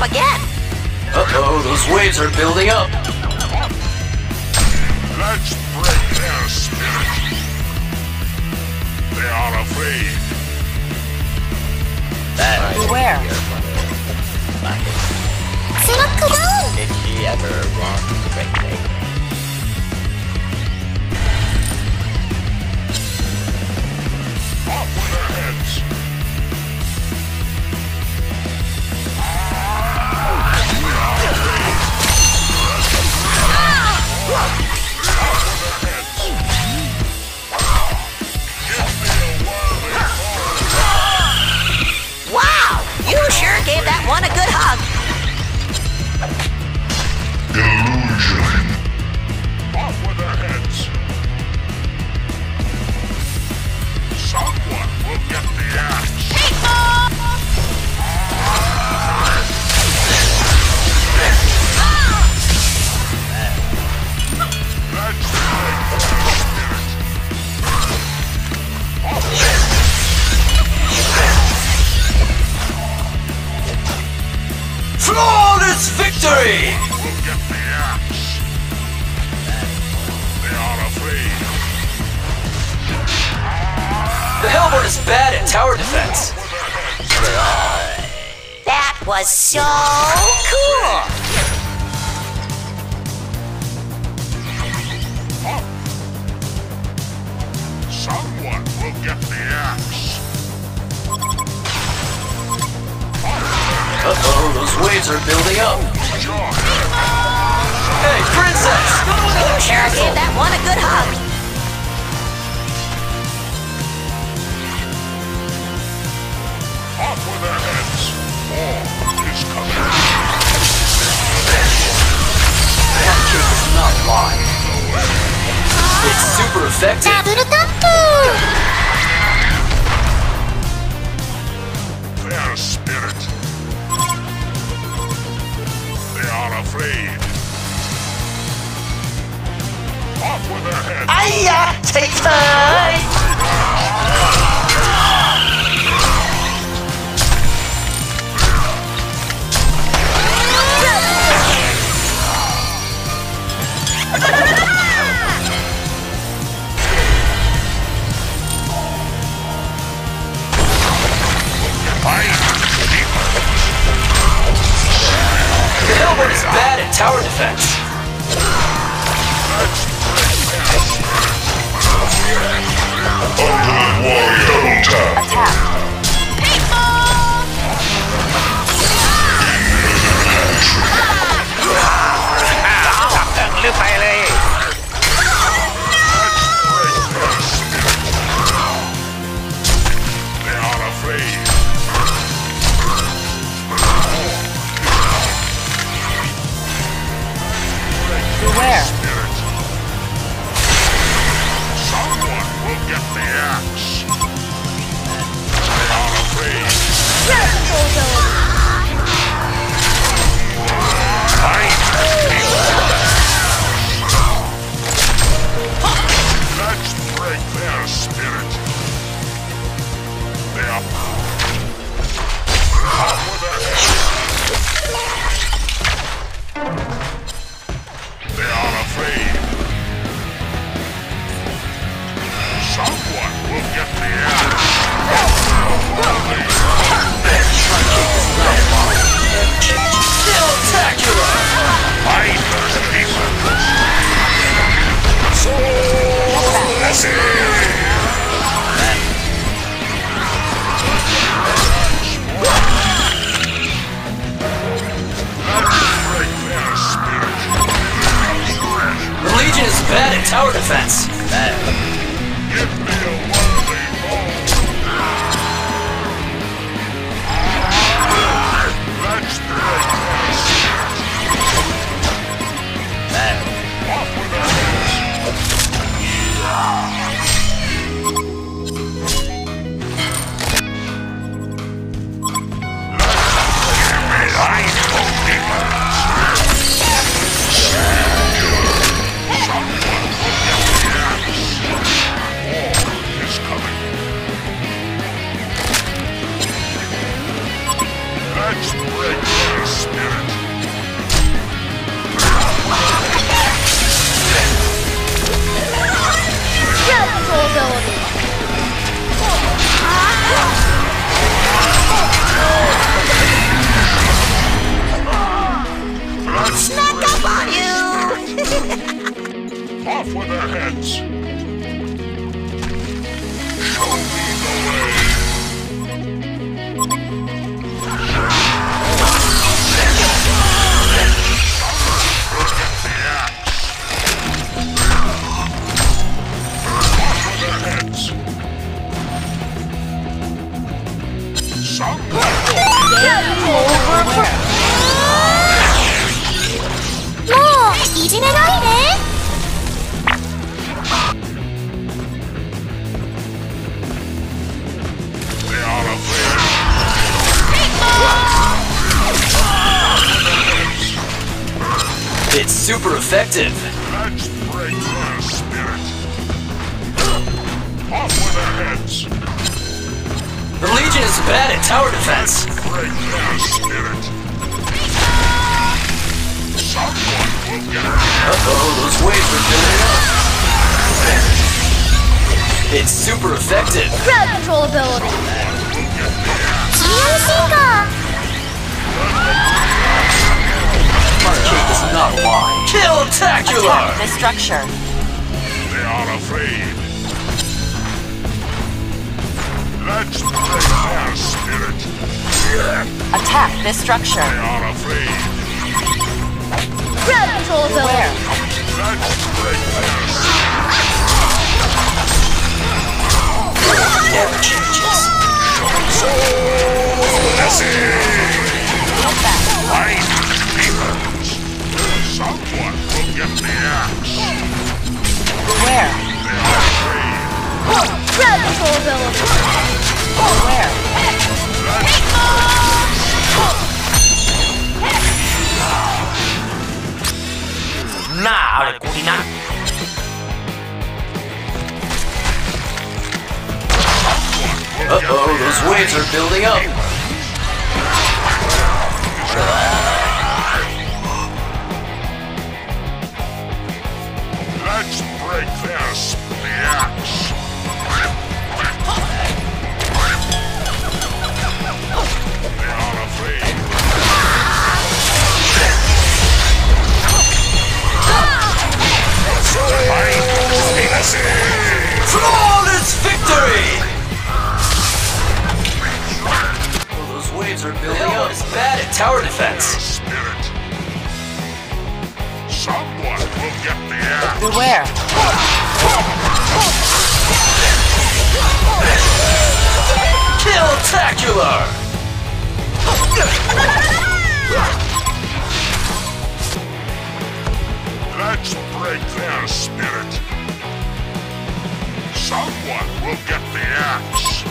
up again. Uh-oh, those waves are building up. Let's break their spirit. They are afraid. That Beware. Did she ever want to break me? Off with their heads. Victory! will get the axe. They are afraid. The Hellborn is bad at tower defense. That was so cool. Someone will get the axe. Uh-oh, those waves are building up. super effective. Double spirit. They are afraid. Off with their heads. Aya, take her. Bad at tower defense. Ultimate Warrior double tap. Attack. você! off with their heads. Show me the way. Get over It's super effective. Let's break their spirit. Off with their heads. The Legion is bad at tower defense. Break their spirit. Someone will get Uh-oh, those waves are building up. It's super effective. Crowd control ability Cake not lying. Kill-tacular! Attack the structure. They are afraid. Let's break their spirit. Attack the structure. They are afraid. Crowd control ability Where? Let's break their spirit. Never changes. Fight demons. Someone will get the axe. Where? They are control ability? Uh-oh, those waves are building up. They are afraid. Flawless victory! Oh, those waves are building up. is bad at tower defense. Spirit. Kill-tacular! Let's break their spirit. Someone will get the axe.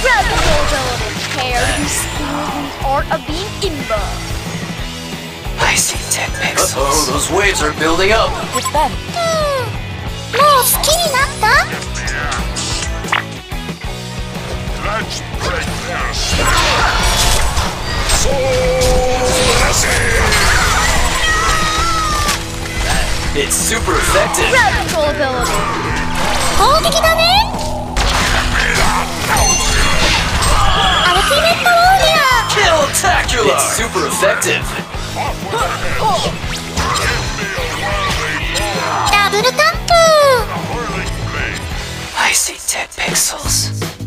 Crowd control ability Care who skills in the art of being imba I see 10 pixels. Uh-oh, those waves are building up. Defend. もう好きになった Get the axe. Let's break their spirit. It's super effective. Crowd control ability 攻撃だねアルティメットウォーリア Kill-tacular! It's super effective. ダブルタップ A whirling blade. I see 10 pixels.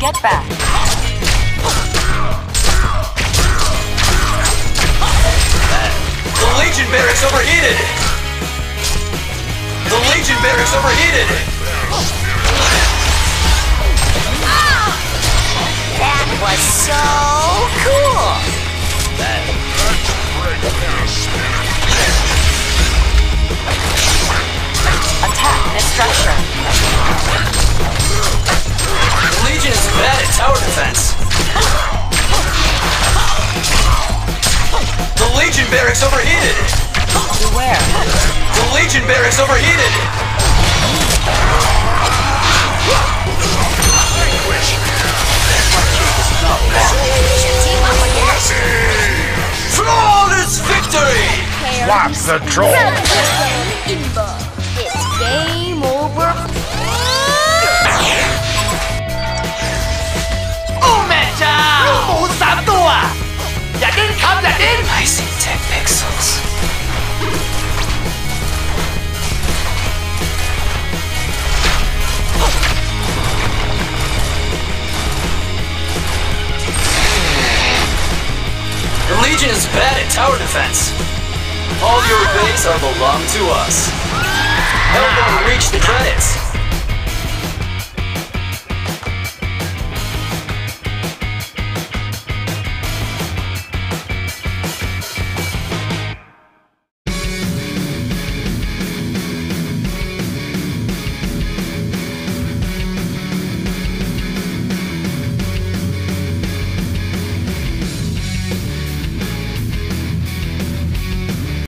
Get back. The Legion barracks overheated! The Legion barracks overheated! That was so cool. Break their spirit. Attack the structure. Tower defense. The Legion barracks overheated! Where? The Legion barracks overheated! Flawless victory! Swap the troll. tower defense. All your abilities are belong to us. Help them reach the credits.